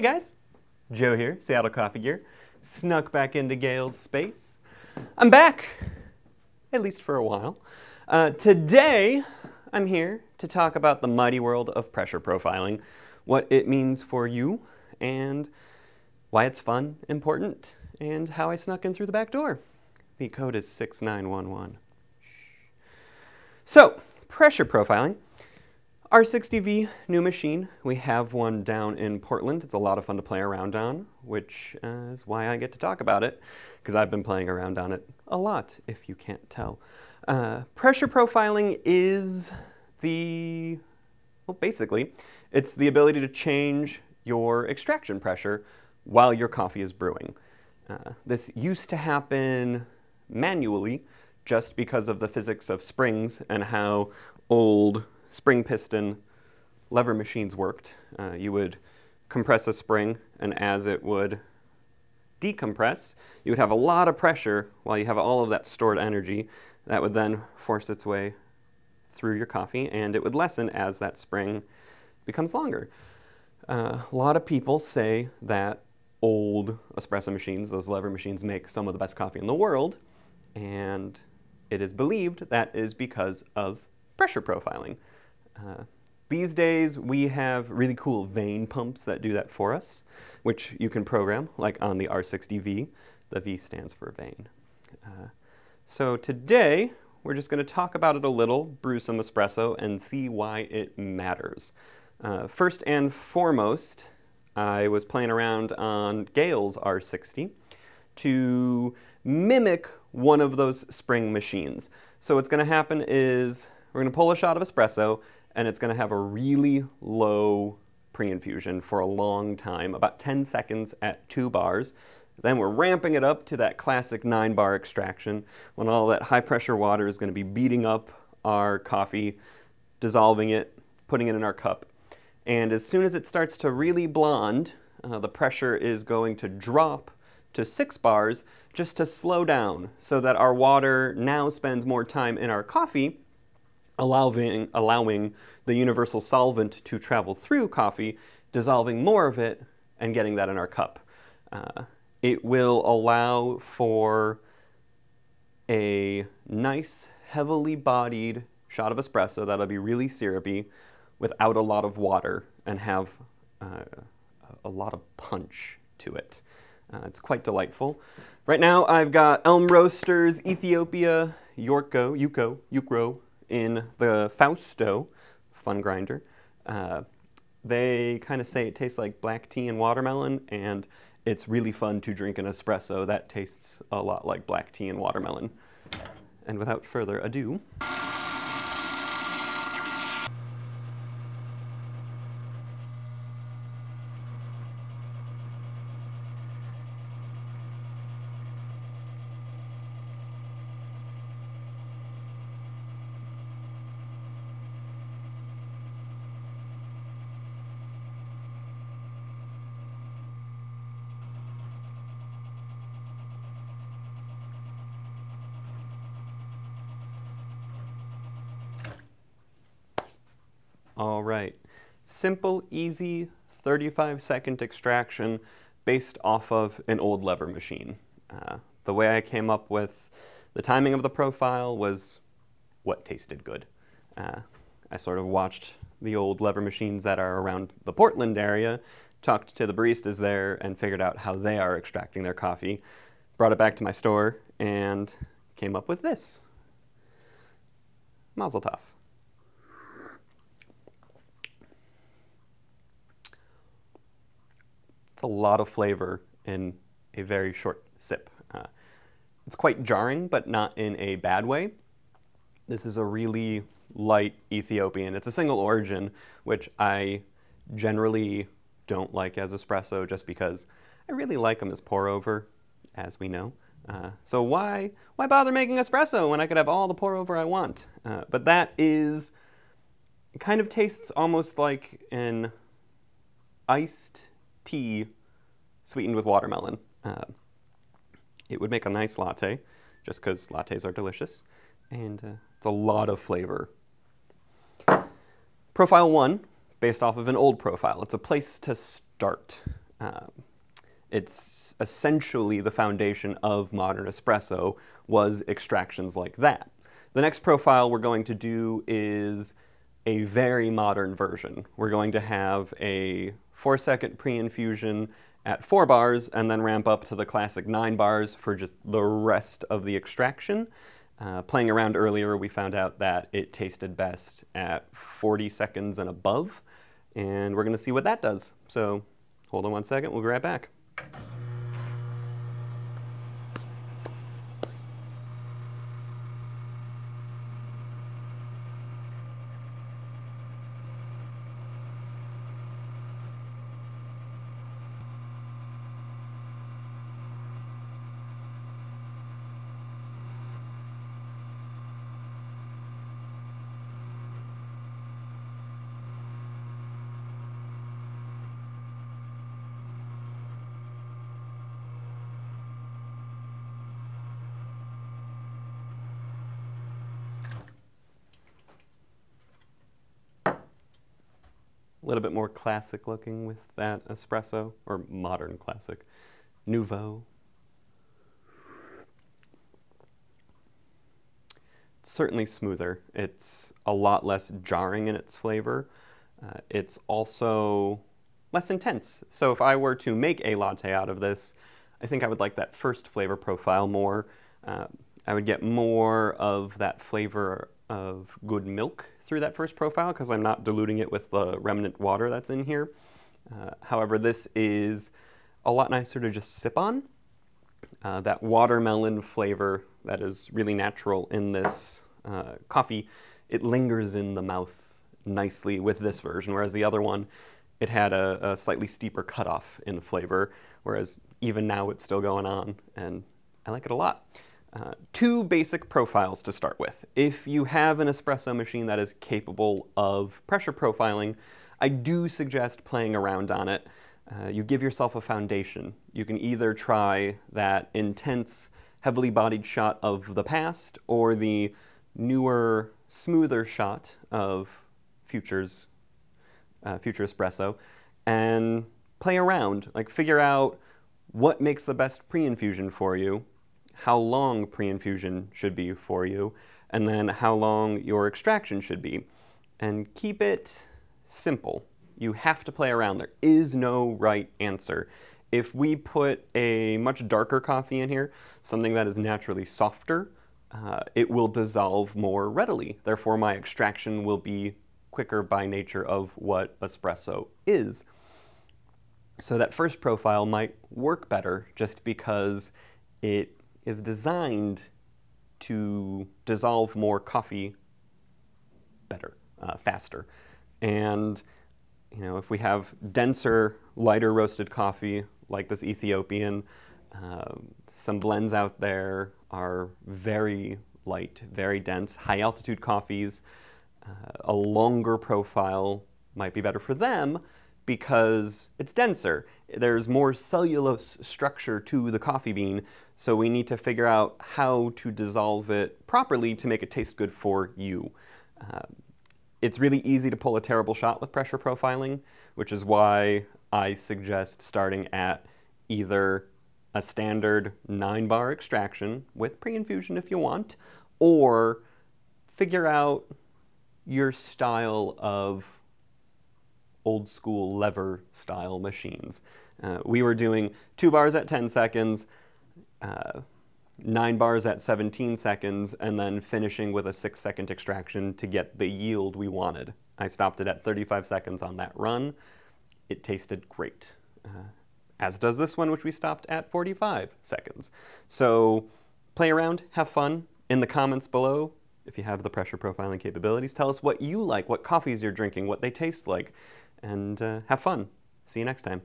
Hey guys, Joe here, Seattle Coffee Gear. Snuck back into Gail's space. I'm back, at least for a while. Uh, today, I'm here to talk about the mighty world of pressure profiling, what it means for you, and why it's fun, important, and how I snuck in through the back door. The code is 6911. So, pressure profiling. R60V, new machine. We have one down in Portland. It's a lot of fun to play around on, which uh, is why I get to talk about it, because I've been playing around on it a lot, if you can't tell. Uh, pressure profiling is the, well, basically, it's the ability to change your extraction pressure while your coffee is brewing. Uh, this used to happen manually just because of the physics of springs and how old spring piston lever machines worked. Uh, you would compress a spring, and as it would decompress, you would have a lot of pressure while you have all of that stored energy that would then force its way through your coffee, and it would lessen as that spring becomes longer. Uh, a lot of people say that old espresso machines, those lever machines, make some of the best coffee in the world, and it is believed that is because of pressure profiling. These days, we have really cool vane pumps that do that for us, which you can program, like on the R60V. The V stands for vane. Uh, so today, we're just going to talk about it a little, brew some espresso, and see why it matters. Uh, first and foremost, I was playing around on Gail's R60 to mimic one of those spring machines. So what's going to happen is we're going to pull a shot of espresso, and it's going to have a really low pre-infusion for a long time, about 10 seconds at two bars. Then we're ramping it up to that classic nine bar extraction when all that high pressure water is going to be beating up our coffee, dissolving it, putting it in our cup. And as soon as it starts to really blonde, uh, the pressure is going to drop to six bars just to slow down so that our water now spends more time in our coffee allowing, allowing the universal solvent to travel through coffee, dissolving more of it, and getting that in our cup. Uh, it will allow for a nice, heavily bodied shot of espresso that'll be really syrupy without a lot of water and have uh, a lot of punch to it. Uh, it's quite delightful. Right now I've got Elm Roasters, Ethiopia, Yorko, Yuko, Yukro, in the Fausto fun grinder. Uh, they kind of say it tastes like black tea and watermelon, and it's really fun to drink an espresso that tastes a lot like black tea and watermelon. And without further ado, All right. Simple, easy, 35 second extraction based off of an old lever machine. Uh, the way I came up with the timing of the profile was what tasted good. Uh, I sort of watched the old lever machines that are around the Portland area, talked to the baristas there, and figured out how they are extracting their coffee. Brought it back to my store and came up with this. Mazel tov. It's a lot of flavor in a very short sip. Uh, it's quite jarring, but not in a bad way. This is a really light Ethiopian. It's a single origin, which I generally don't like as espresso just because I really like them as pour over, as we know. Uh, so why why bother making espresso when I could have all the pour over I want? Uh, but that is it kind of tastes almost like an iced tea sweetened with watermelon. Uh, it would make a nice latte, just because lattes are delicious, and uh, it's a lot of flavor. Profile 1, based off of an old profile. It's a place to start. Um, it's essentially the foundation of modern espresso was extractions like that. The next profile we're going to do is a very modern version. We're going to have a four second pre-infusion at four bars and then ramp up to the classic nine bars for just the rest of the extraction. Uh, playing around earlier, we found out that it tasted best at 40 seconds and above, and we're going to see what that does. So hold on one second, we'll be right back. Little bit more classic looking with that espresso, or modern classic. Nouveau. certainly smoother. It's a lot less jarring in its flavor. Uh, it's also less intense. So if I were to make a latte out of this, I think I would like that first flavor profile more. Uh, I would get more of that flavor of good milk through that first profile because I'm not diluting it with the remnant water that's in here. Uh, however, this is a lot nicer to just sip on. Uh, that watermelon flavor that is really natural in this uh, coffee, it lingers in the mouth nicely with this version, whereas the other one, it had a, a slightly steeper cutoff in flavor, whereas even now it's still going on, and I like it a lot. Uh, two basic profiles to start with. If you have an espresso machine that is capable of pressure profiling, I do suggest playing around on it. Uh, you give yourself a foundation. You can either try that intense, heavily bodied shot of the past or the newer, smoother shot of Futures, uh, Future Espresso, and play around. Like figure out what makes the best pre-infusion for you how long pre-infusion should be for you, and then how long your extraction should be. And keep it simple. You have to play around. There is no right answer. If we put a much darker coffee in here, something that is naturally softer, uh, it will dissolve more readily. Therefore, my extraction will be quicker by nature of what espresso is. So that first profile might work better just because it is designed to dissolve more coffee better, uh, faster. And you know, if we have denser, lighter roasted coffee like this Ethiopian, uh, some blends out there are very light, very dense, high altitude coffees. Uh, a longer profile might be better for them because it's denser. There's more cellulose structure to the coffee bean, so we need to figure out how to dissolve it properly to make it taste good for you. Uh, it's really easy to pull a terrible shot with pressure profiling, which is why I suggest starting at either a standard 9-bar extraction with pre-infusion if you want, or figure out your style of old school lever style machines. Uh, we were doing two bars at 10 seconds, uh, nine bars at 17 seconds, and then finishing with a six second extraction to get the yield we wanted. I stopped it at 35 seconds on that run. It tasted great. Uh, as does this one, which we stopped at 45 seconds. So play around, have fun. In the comments below, if you have the pressure profiling capabilities, tell us what you like, what coffees you're drinking, what they taste like and uh, have fun. See you next time.